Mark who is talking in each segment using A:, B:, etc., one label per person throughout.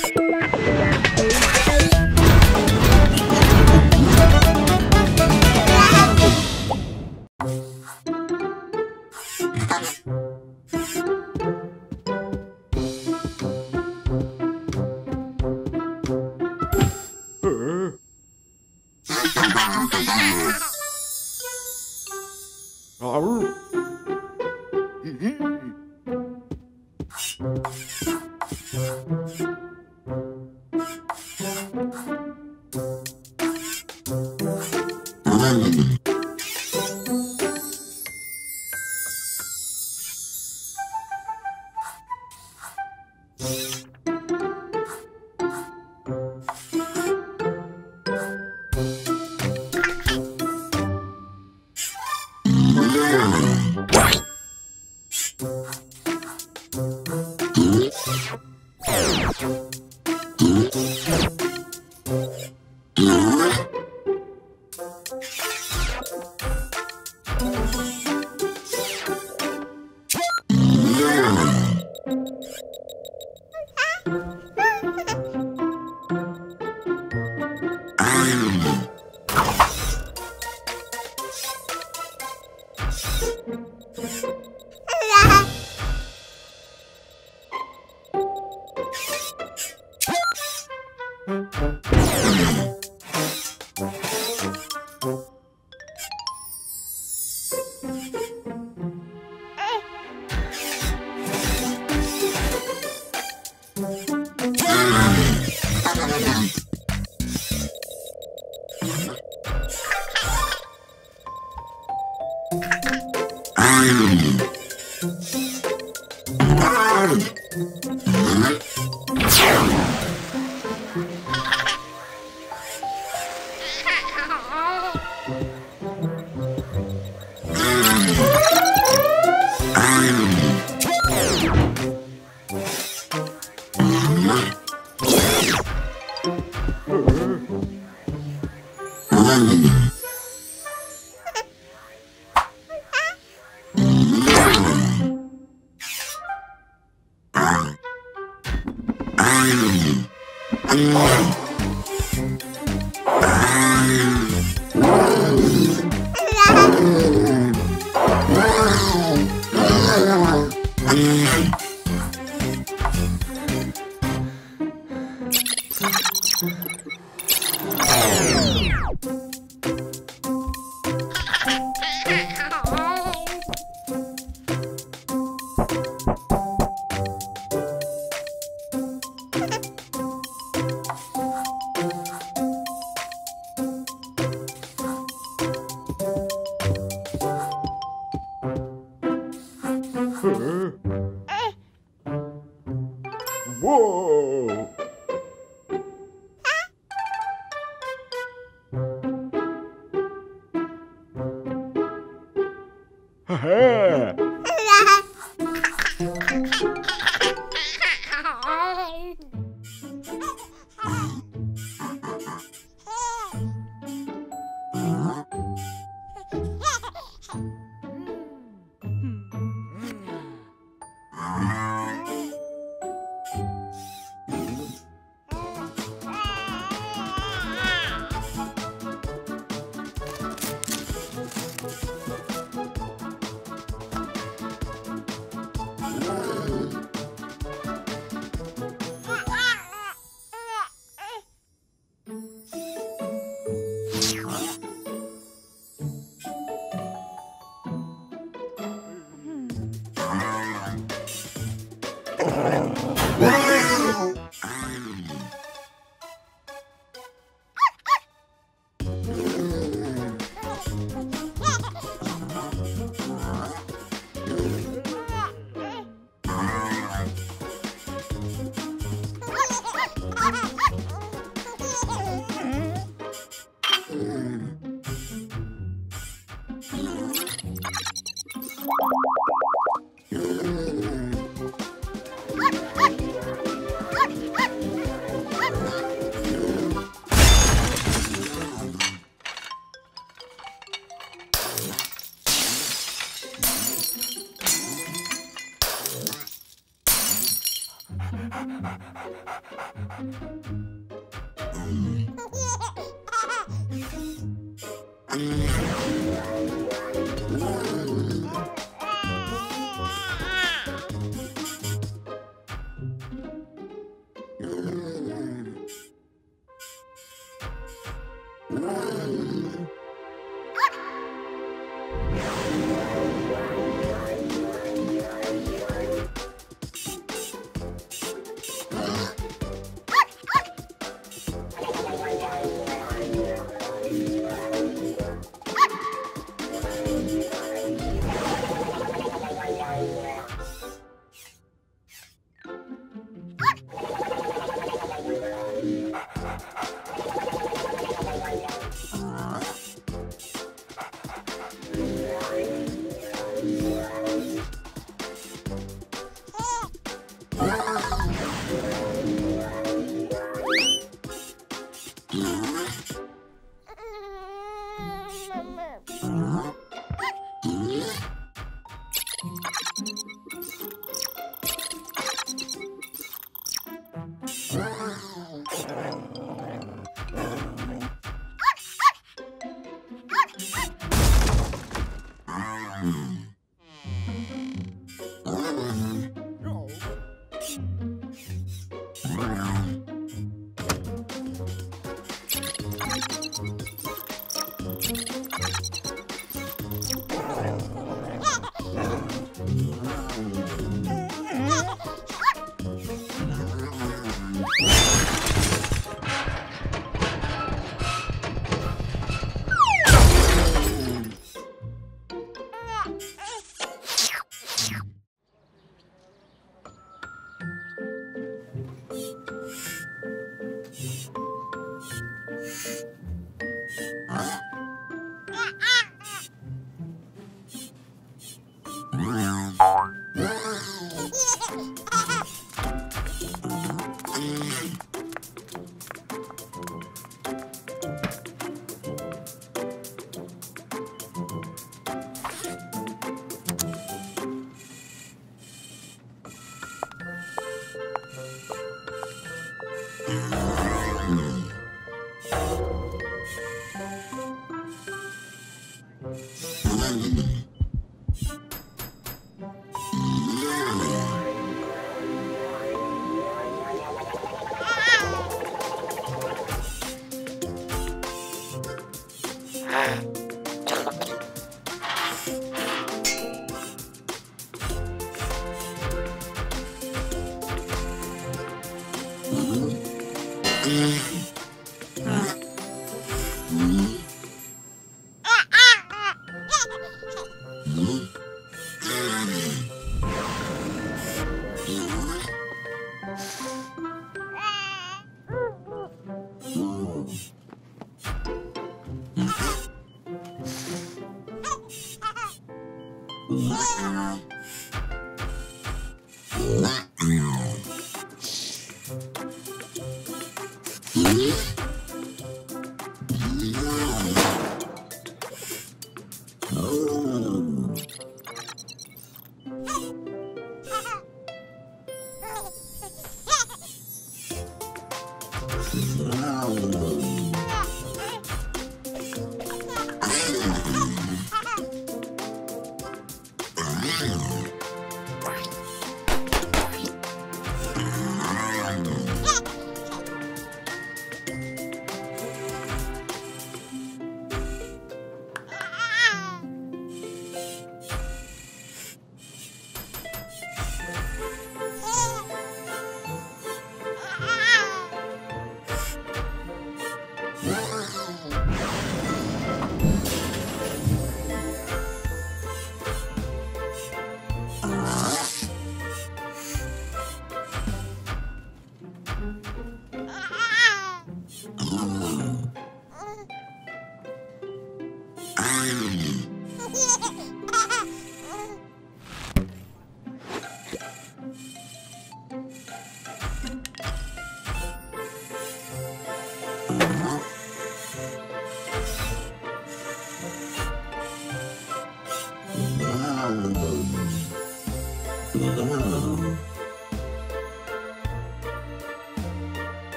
A: you I'm... I'm...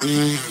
A: Mm.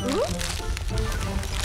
A: Hum?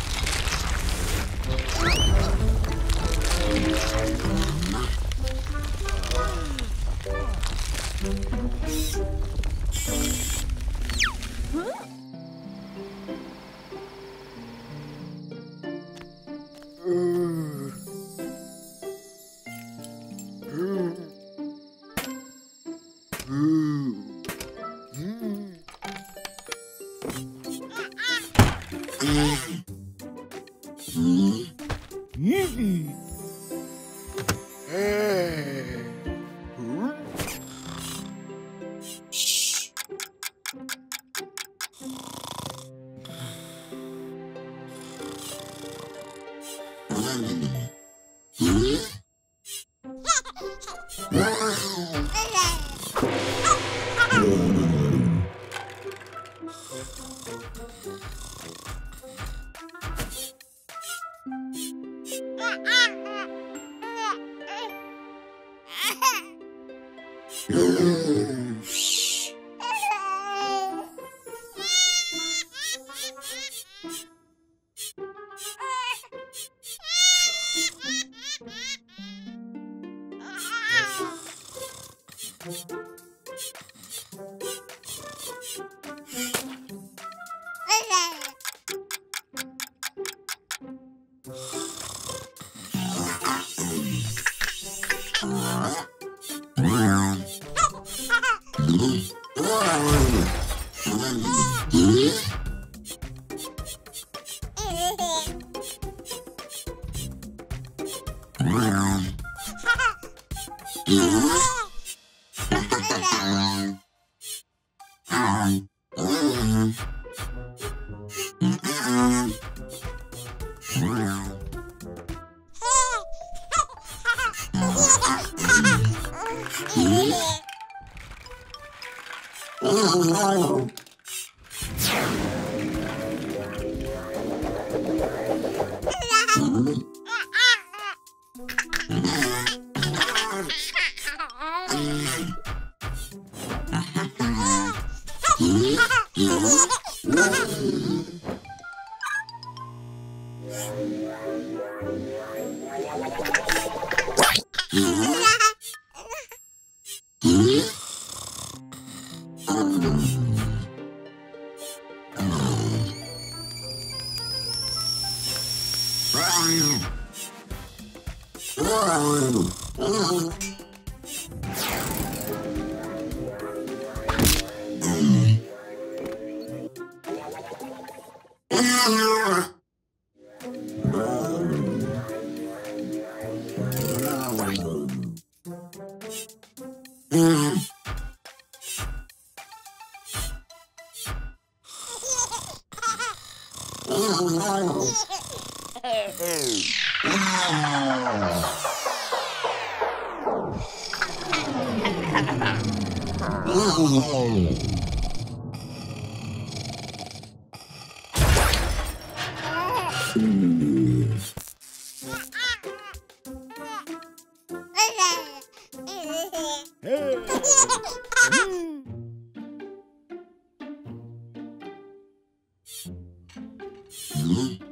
A: Yeah. Mm-hmm.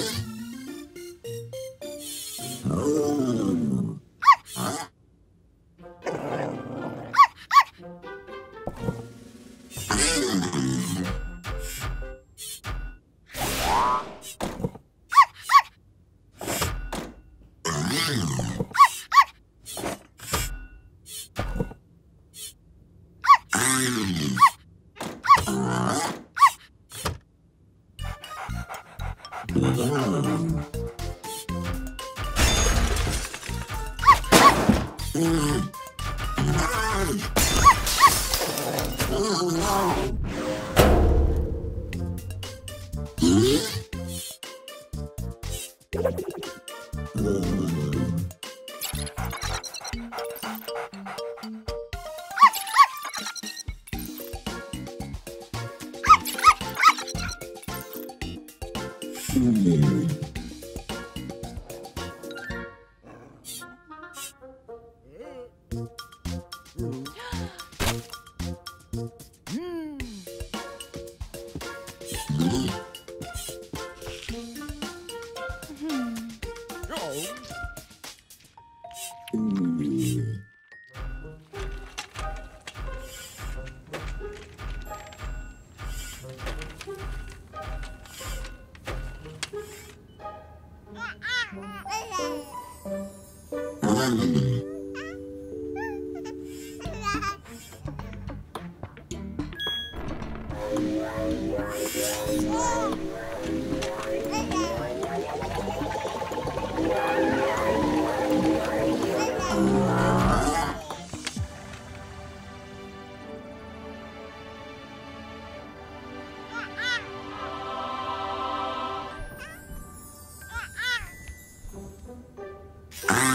A: Peace.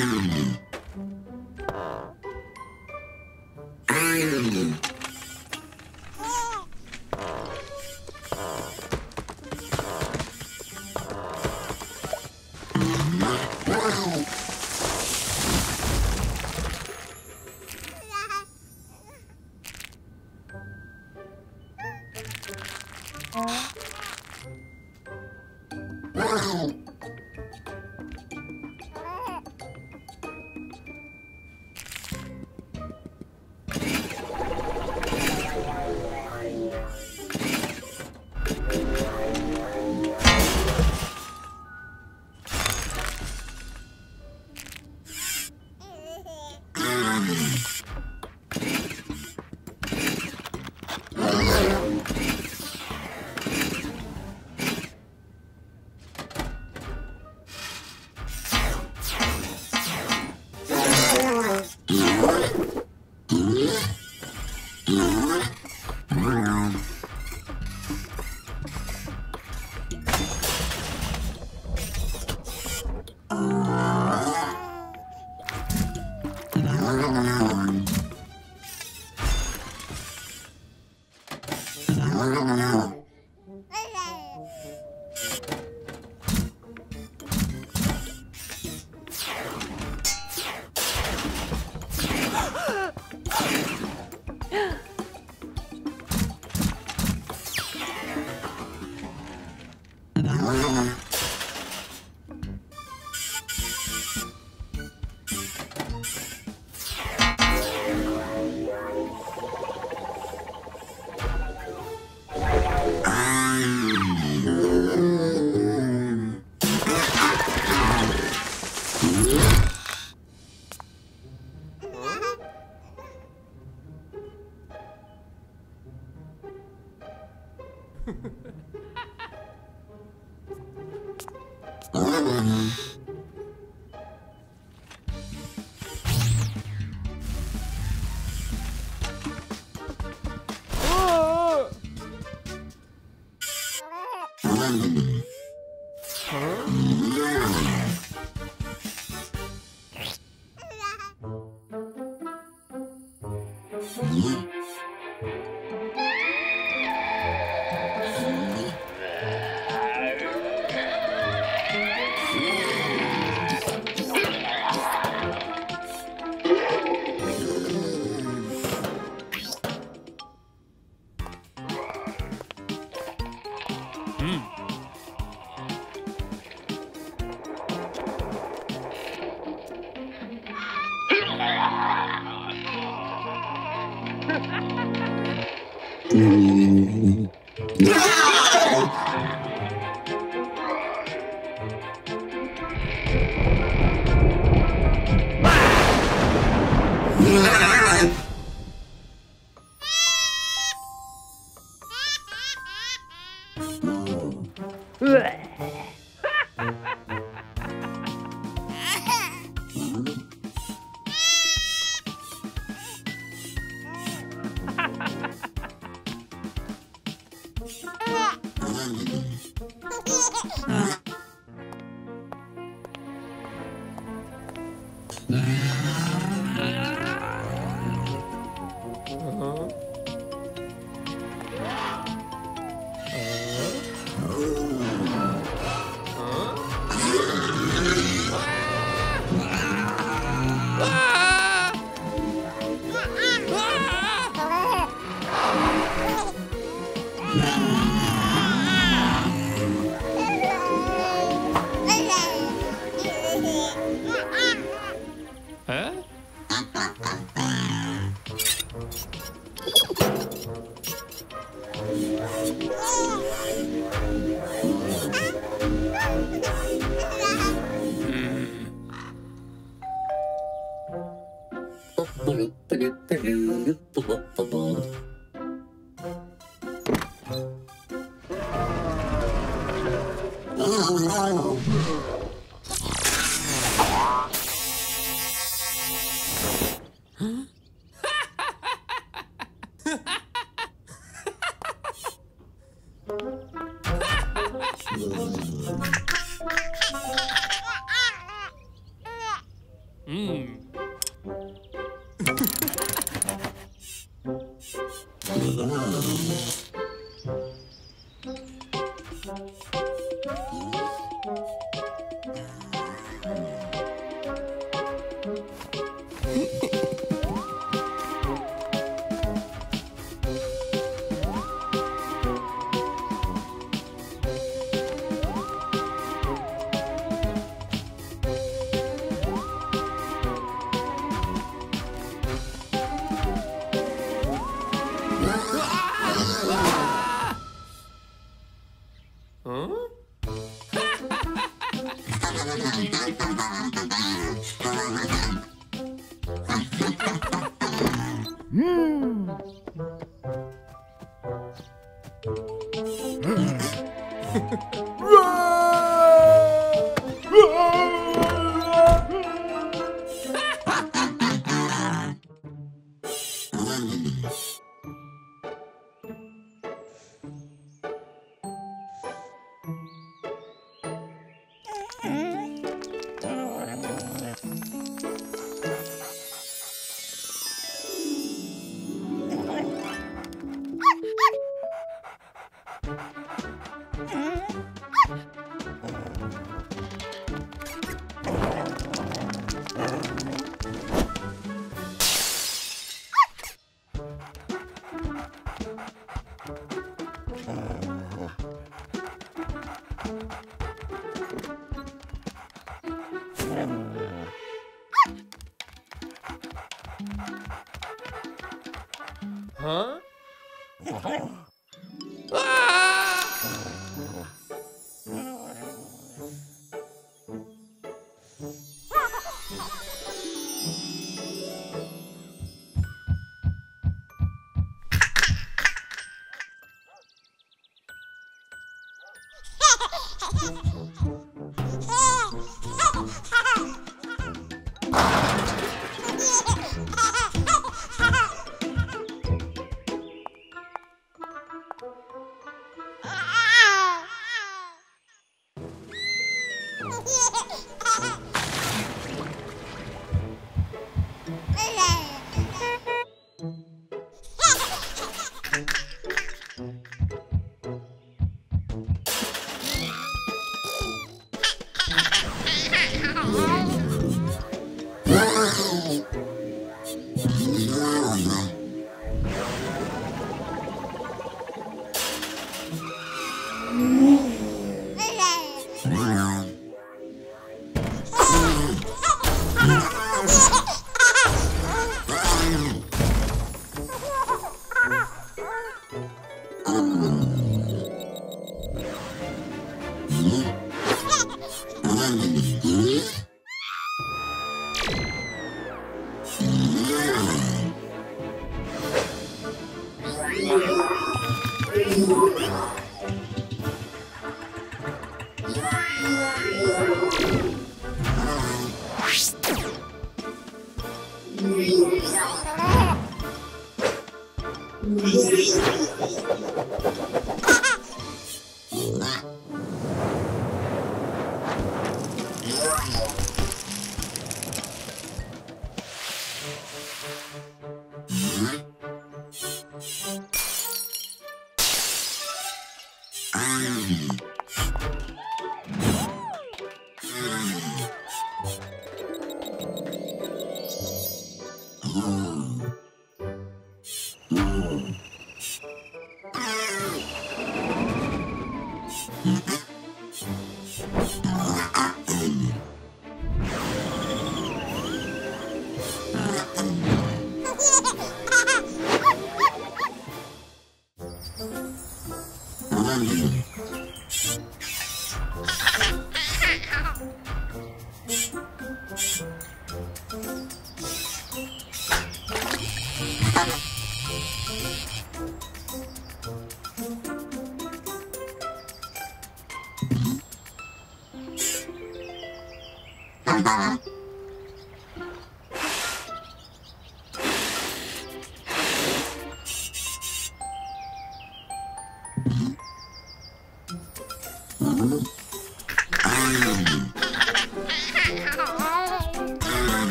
A: time.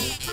A: Yeah.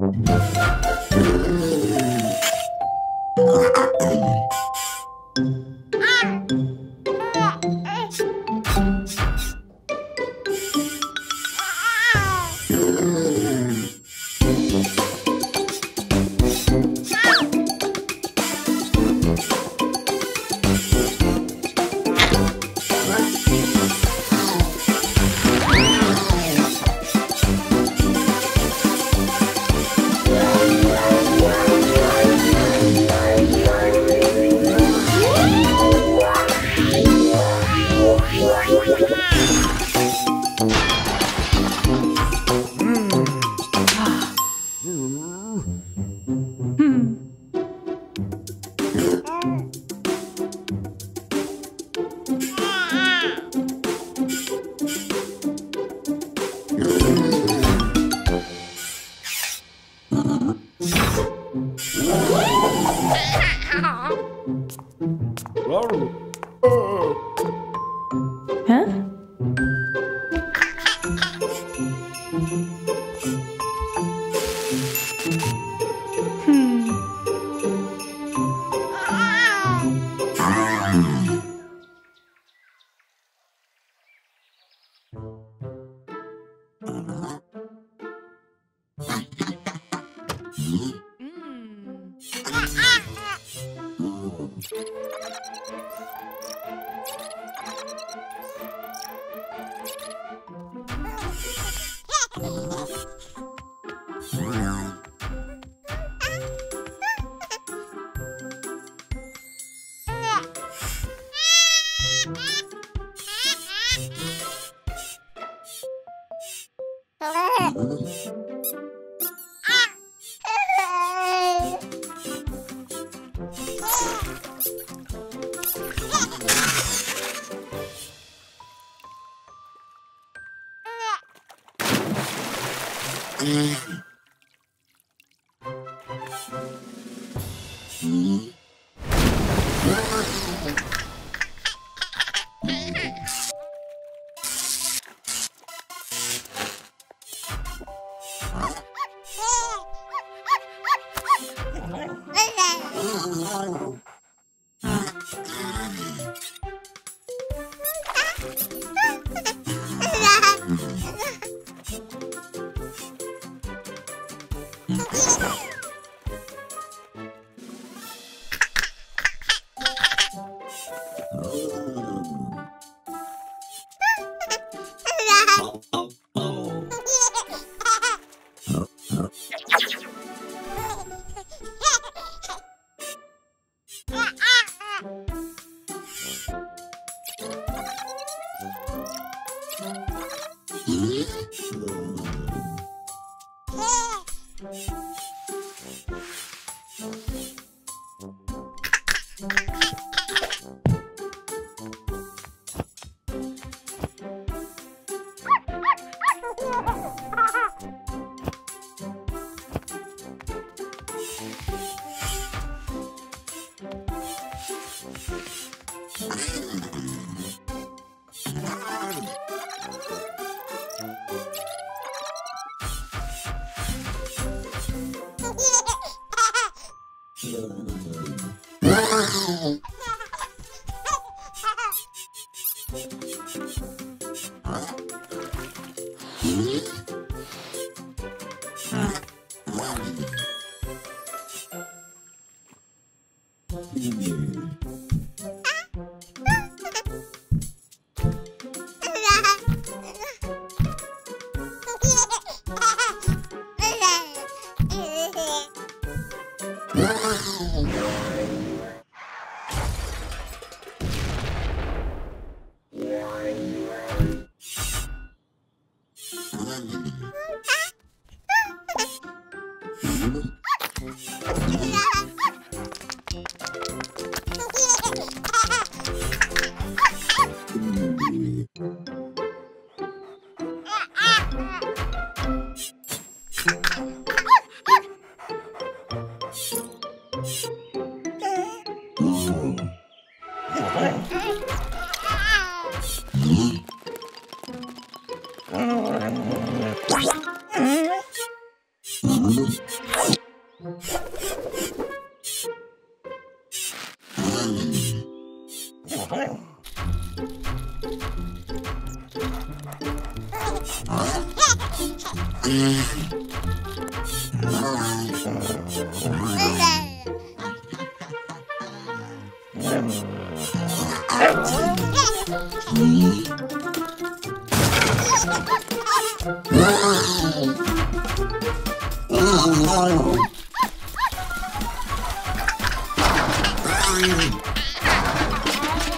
A: Música uhum. Oh,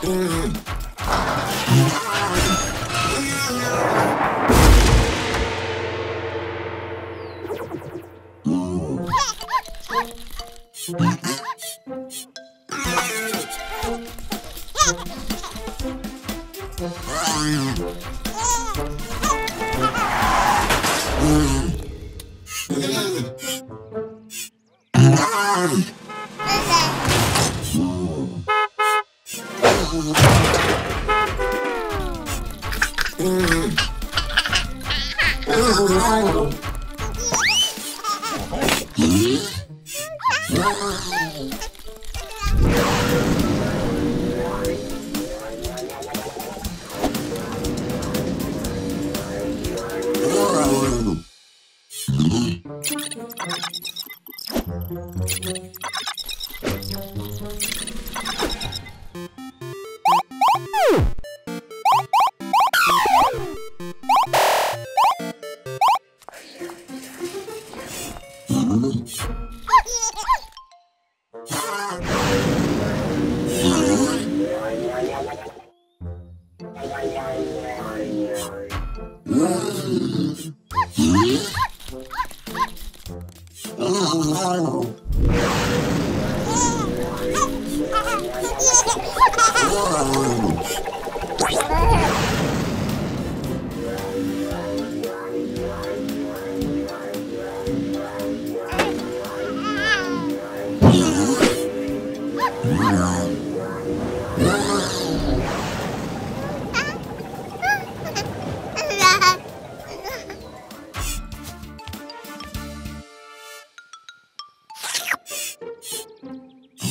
A: Mm-hmm.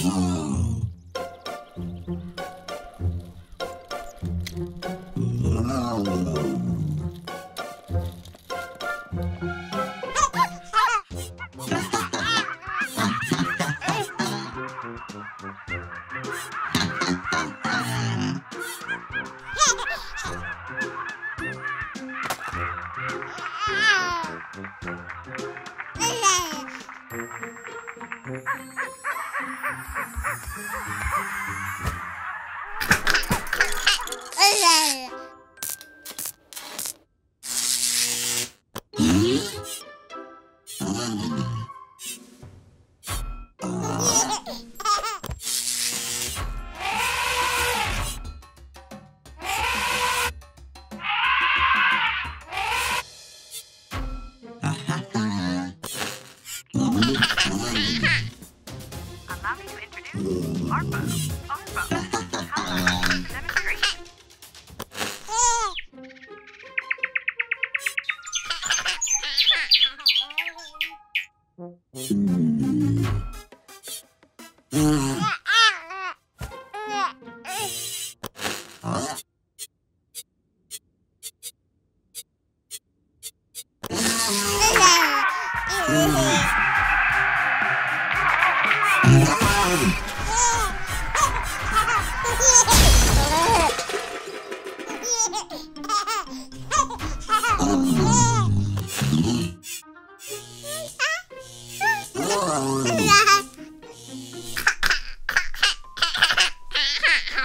A: Oh.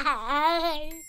A: Bye.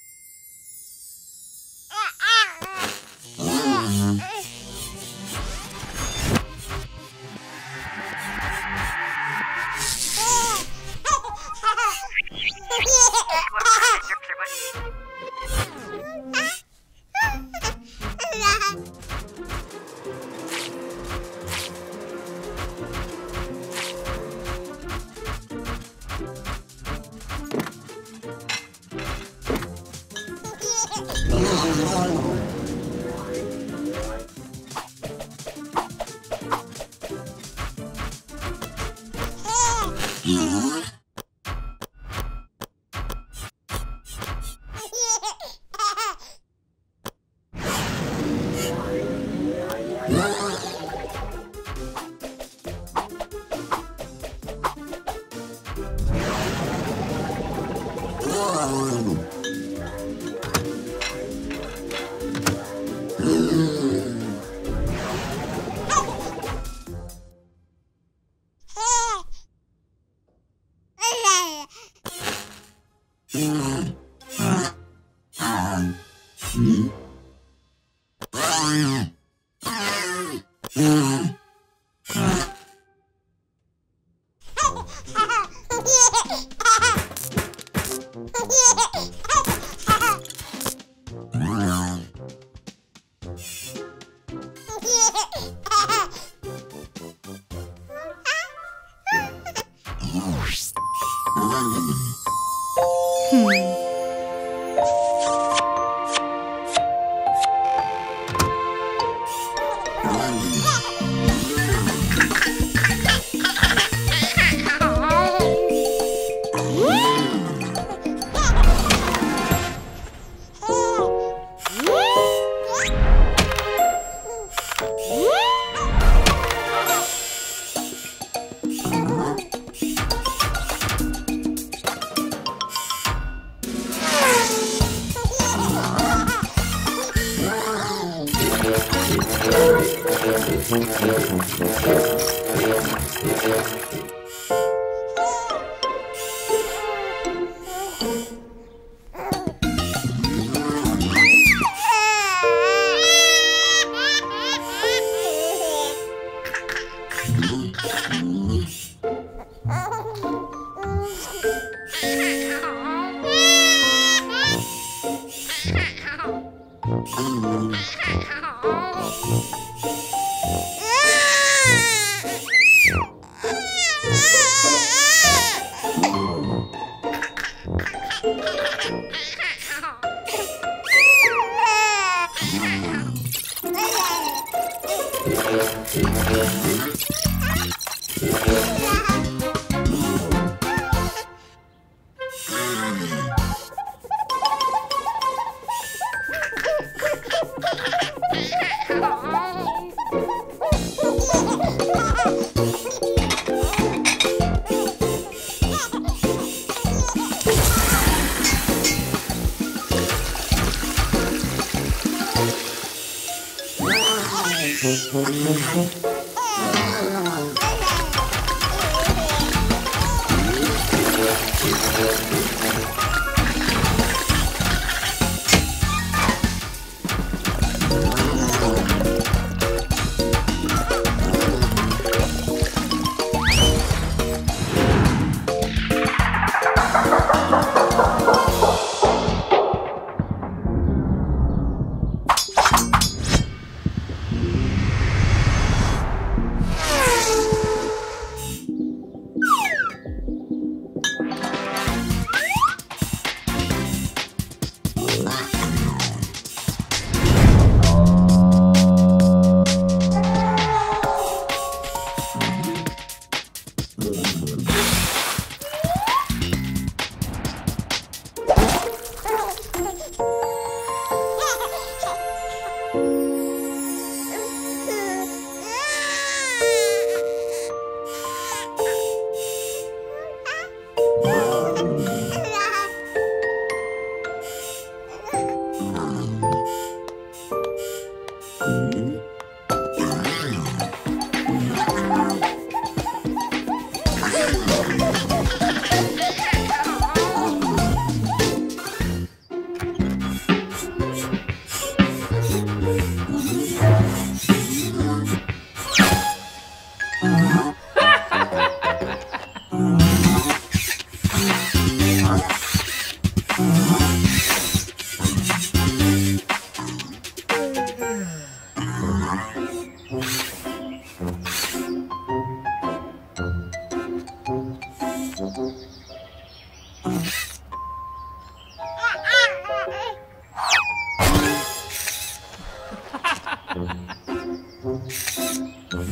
A: oh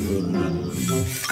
A: Mm-hmm.